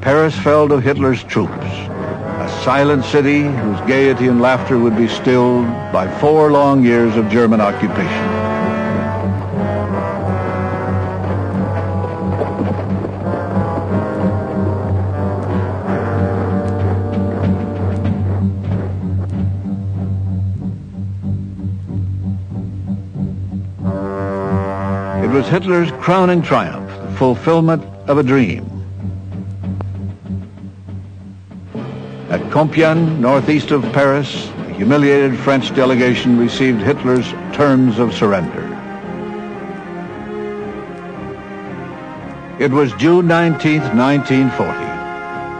Paris fell to Hitler's troops, a silent city whose gaiety and laughter would be stilled by four long years of German occupation. It was Hitler's crowning triumph, the fulfillment of a dream. At Compiègne, northeast of Paris, a humiliated French delegation received Hitler's terms of surrender. It was June 19, 1940.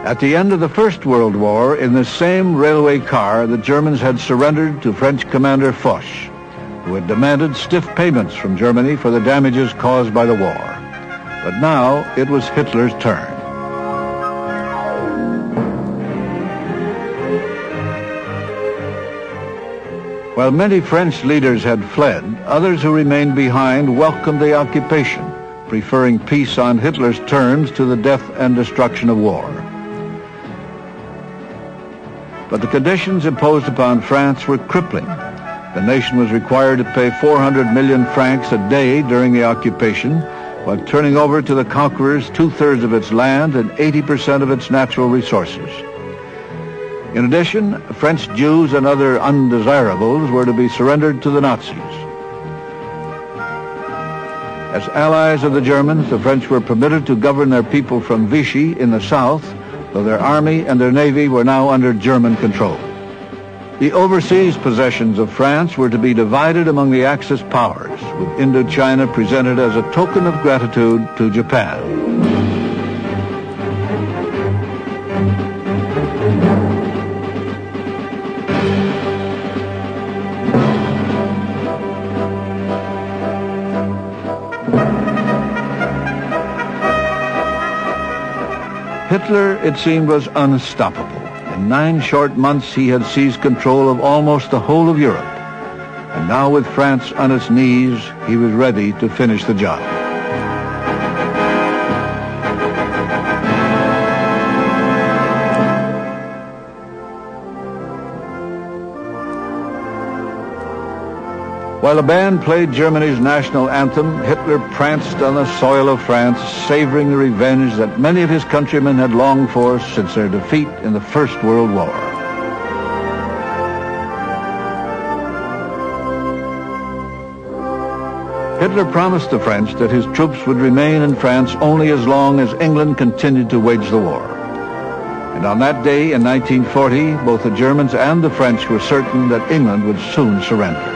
At the end of the First World War, in the same railway car, the Germans had surrendered to French commander Foch who had demanded stiff payments from Germany for the damages caused by the war. But now it was Hitler's turn. While many French leaders had fled, others who remained behind welcomed the occupation, preferring peace on Hitler's terms to the death and destruction of war. But the conditions imposed upon France were crippling the nation was required to pay 400 million francs a day during the occupation, while turning over to the conquerors two-thirds of its land and 80% of its natural resources. In addition, French Jews and other undesirables were to be surrendered to the Nazis. As allies of the Germans, the French were permitted to govern their people from Vichy in the south, though their army and their navy were now under German control. The overseas possessions of France were to be divided among the Axis powers, with Indochina presented as a token of gratitude to Japan. Hitler, it seemed, was unstoppable. In nine short months, he had seized control of almost the whole of Europe. And now with France on its knees, he was ready to finish the job. While the band played Germany's national anthem, Hitler pranced on the soil of France, savoring the revenge that many of his countrymen had longed for since their defeat in the First World War. Hitler promised the French that his troops would remain in France only as long as England continued to wage the war. And on that day in 1940, both the Germans and the French were certain that England would soon surrender.